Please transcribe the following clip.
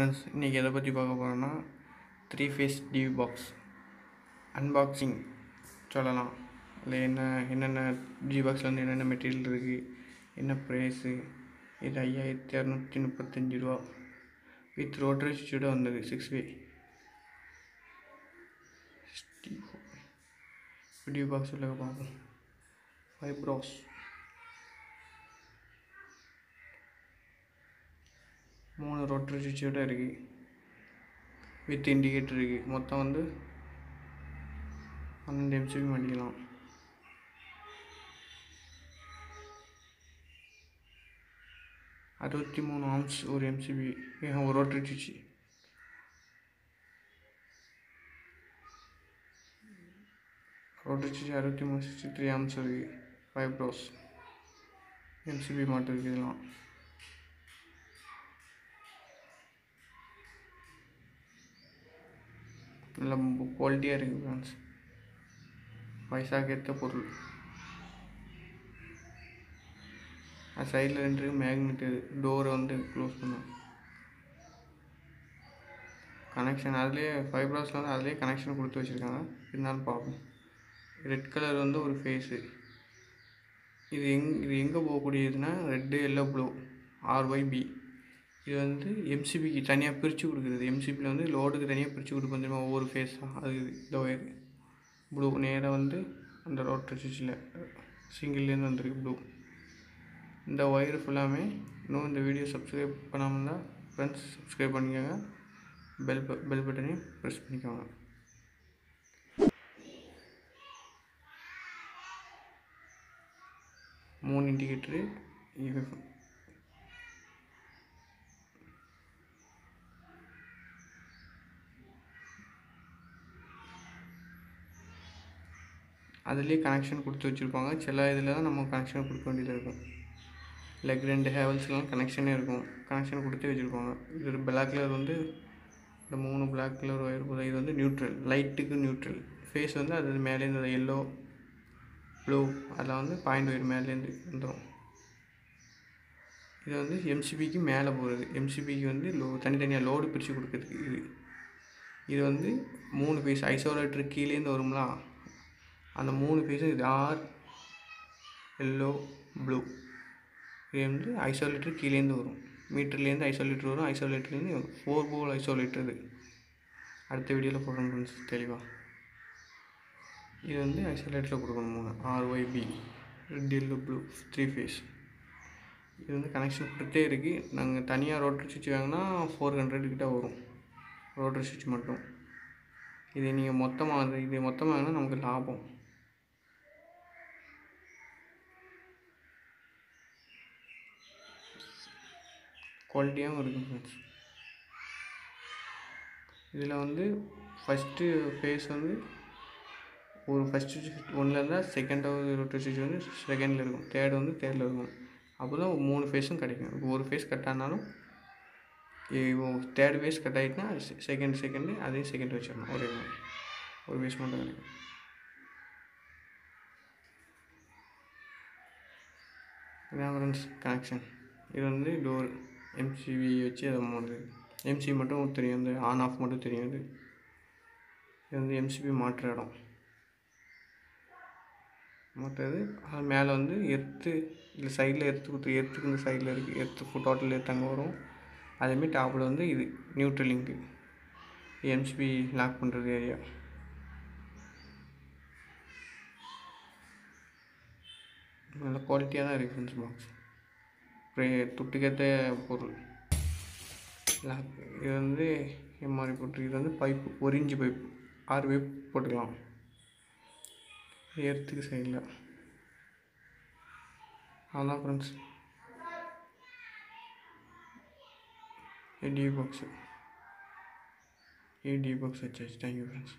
Friends இன்றைக்கி எதை பற்றி பார்க்க போகிறோன்னா three phase DB box unboxing சொல்லலாம். அதில் என்ன என்னென்ன டிவி பாக்ஸில் வந்து என்னென்ன மெட்டீரியல் இருக்குது என்ன ப்ரைஸு இது ஐயாயிரத்தி இரநூத்தி முப்பத்தஞ்சு ரூபா. வித் ரோட்டரி சுவிட்சோட வந்தது சிக்ஸ் வே டிவி பாக்ஸ் உள்ள பார்ப்போம். ஃபைவ் மூணு ரோட்டரி சுவிட்சோட இருக்குது வித் இண்டிகேட்டர் இருக்குது மொத்தம் வந்து பன்னெண்டு எம்சிபி மாட்டிக்கலாம் அறுபத்தி மூணு ஆம்ஸ் ஒரு எம்சிபி ஒரு ரோட்டரி சுவிட்ச் ரோட்டரி சுவிட்ச் அறுபத்தி மூணு சிக்ஸ்டி த்ரீ ஆம்ஸ் இருக்குது ஃபைவ் ப்ரோஸ் எம்சிபி மாட்டு இருக்குது இதெல்லாம். நல்ல குவாலிட்டியாக இருக்குது ஃப்ரெண்ட்ஸ் பைசாக்கு ஏற்ற பொருள். அது சைடில் ரெண்டு மேக்னெட்டு டோரை வந்து க்ளோஸ் பண்ணும் கனெக்ஷன் அதுலேயே ஃபைப்ராஸில் வந்து அதுலேயே கனெக்ஷன் கொடுத்து வச்சுருக்காங்க. இருந்தாலும் பார்ப்போம் ரெட் கலர் வந்து ஒரு ஃபேஸு இது எங் இது எங்கே போகக்கூடியதுன்னா red yellow blue R Y B இது வந்து எம்சிபிக்கு தனியாக பிரித்து கொடுக்குறது எம்சிபியில் வந்து லோடுக்கு தனியாக பிரித்து கொடுப்போம் தெரியுமா? ஒவ்வொரு ஃபேஸாக அது இந்த ஒயர் ப்ளூ நேராக வந்து அந்த ரோட்டரி சுவிட்சில் சிங்கிள்லேருந்து வந்திருக்கு ப்ளூ இந்த ஒயர் ஃபுல்லாமே இன்னும் இந்த வீடியோ சப்ஸ்கிரைப் பண்ணாமல் இருந்தால் ஃப்ரெண்ட்ஸ் சப்ஸ்கிரைப் பண்ணிக்கோங்க. பெல் பெல் பட்டனையும் ப்ரெஸ் பண்ணிக்கோங்க. மூணு இண்டிகேட்டரு அதுலேயே கனெக்ஷன் கொடுத்து வச்சுருப்பாங்க. சில இதில் தான் நம்ம கனெக்ஷன் கொடுக்க வேண்டியது இருக்கும். லெக் ரெண்டு ஹேவல்ஸ்லாம் கனெக்ஷனே இருக்கும். கனெக்ஷன் கொடுத்து வச்சுருப்பாங்க. இது பிளாக் கலர் வந்து இந்த மூணு பிளாக் கலர் ஒயர் போதும் இது வந்து நியூட்ரல் லைட்டுக்கு நியூட்ரல் ஃபேஸ் வந்து அது மேலேருந்து எல்லோ ப்ளூ அதில் வந்து பாயிண்ட் ஒயர் மேலேருந்து வந்துடும் இது வந்து எம்சிபிக்கு மேலே போகிறது எம்சிபிக்கு வந்து லோ தனித்தனியாக லோடு பிரித்து கொடுக்குறதுக்கு இது. இது வந்து மூணு பீஸ் ஐசோலேட்டர் கீழேருந்து வரும்ல? அந்த மூணு பீஸும் இது ஆர் எல்லோ ப்ளூ இது வந்து ஐசோலேட்டர் கீழேருந்து வரும். மீட்டர்லேருந்து ஐசோலேட்டர் வரும். ஐசோலேட்டர்லேருந்து ஃபோர் போல் ஐசோலேட்டர் இது. அடுத்த வீடியோவில் போடுறோம் ஃப்ரெண்ட்ஸ் தெளிவாக இது வந்து ஐசோலேட்டரில் கொடுக்கணும் மூணு. RYB red yellow blue three phase இது வந்து கனெக்ஷன் கொடுத்தே இருக்குது நாங்கள் தனியாக ரோட்ரு சுவிட்ச் வாங்கினா ஃபோர் ஹண்ட்ரட் கிட்ட வரும். ரோட்ரு சுவிட்ச் மட்டும். இது நீங்கள் மொத்தமாக இது மொத்தமாக வாங்கினா நமக்கு லாபம். குவாலிட்டியாகவும் இருக்கும் ஃப்ரெண்ட்ஸ் இதில் வந்து ஃபஸ்ட்டு ஃபேஸ் வந்து ஒரு ஃபஸ்ட்டு ஒன்றில் இருந்தால் செகண்டாவது ரோட்டரி ஸ்டிச் வந்து செகண்டில் இருக்கும். தேர்டு வந்து தேர்டில் இருக்கும். அப்போ தான் மூணு ஃபேஸும் கிடைக்கும். இப்போ ஒரு ஃபேஸ் கட் ஆனாலும் தேர்ட் ஃபேஸ் கட் ஆகிட்டுனா செகண்ட் செகண்டு அதையும் செகண்ட் வச்சிடணும். ஒரே மாதிரி. ஒரு ஃபேஸ் மட்டும் கிடைக்கும். இதான் ஃப்ரெண்ட்ஸ் கனெக்ஷன் இது வந்து டோர் சிவி வச்சு அதை மாடுது. எம்சிபி மட்டும் தெரியும். இந்த ஆன் ஆஃப் மட்டும் தெரியும் இது வந்து எம்சிபி மாற்ற இடம். மற்றது அது மேலே வந்து எர்த்து இல்லை சைடில் எர்த்து கொடுத்து எர்த்துக்கு இந்த சைடில் இருக்குது எர்த்து டோட்டல் எர்த்து வரும். அதேமாரி டாப்பில் வந்து இது நியூட்ரல் லிங்க்கு எம்சிபி லாக் பண்ணுறது ஏரியா நல்ல குவாலிட்டியாக தான் இருக்குது ஃப்ரெண்ட்ஸ் பாக்ஸ் துட்டுக்கேற்ற பொருள். லாக் இது வந்து எம்ஆர்ஐ போட்டு இது வந்து பைப்பு ஒரு இன்ச்சு பைப்பு. ஆறு பைப் போட்டுக்கலாம். ஏர்த்துக்கு சைடில். அதான் friends AD box AD box வச்சாச்சு. Thank you friends